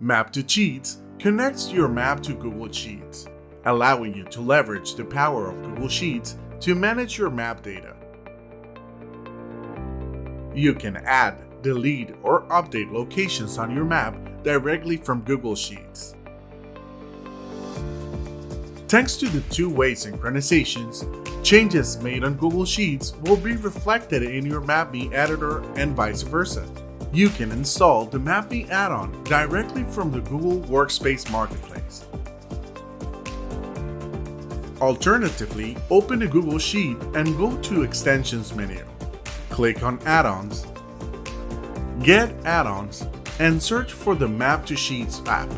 Map to Sheets connects your map to Google Sheets, allowing you to leverage the power of Google Sheets to manage your map data. You can add, delete, or update locations on your map directly from Google Sheets. Thanks to the two-way synchronizations, changes made on Google Sheets will be reflected in your MapMe editor and vice versa. You can install the MapMe add-on directly from the Google Workspace Marketplace. Alternatively, open a Google Sheet and go to Extensions menu. Click on Add-ons, Get Add-ons, and search for the Map to Sheets app.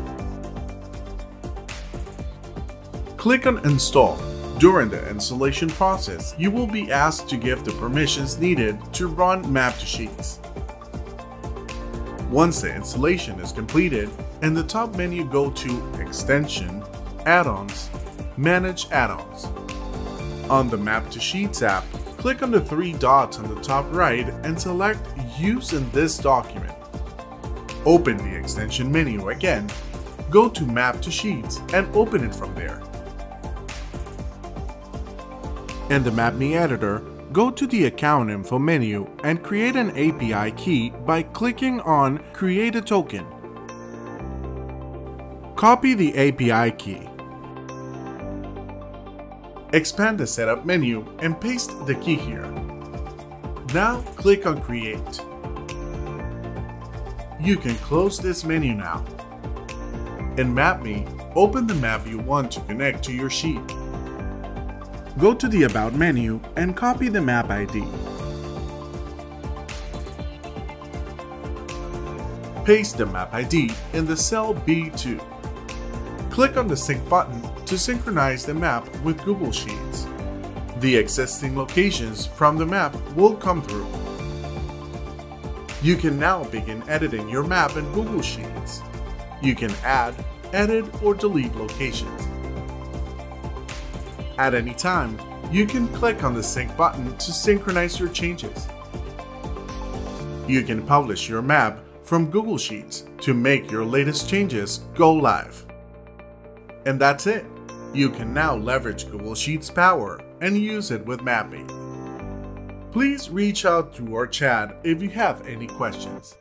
Click on Install. During the installation process, you will be asked to give the permissions needed to run Map to Sheets. Once the installation is completed, in the top menu go to Extension, Add-ons, Manage Add-ons. On the Map to Sheets app, click on the three dots on the top right and select Use in this document. Open the extension menu again, go to Map to Sheets and open it from there. In the MapMe editor, go to the Account Info menu and create an API key by clicking on Create a Token. Copy the API key. Expand the Setup menu and paste the key here. Now click on Create. You can close this menu now. In MapMe, open the map you want to connect to your sheet. Go to the About menu and copy the map ID. Paste the map ID in the cell B2. Click on the Sync button to synchronize the map with Google Sheets. The existing locations from the map will come through. You can now begin editing your map in Google Sheets. You can add, edit, or delete locations. At any time, you can click on the Sync button to synchronize your changes. You can publish your map from Google Sheets to make your latest changes go live. And that's it. You can now leverage Google Sheets power and use it with MapMe. Please reach out to our chat if you have any questions.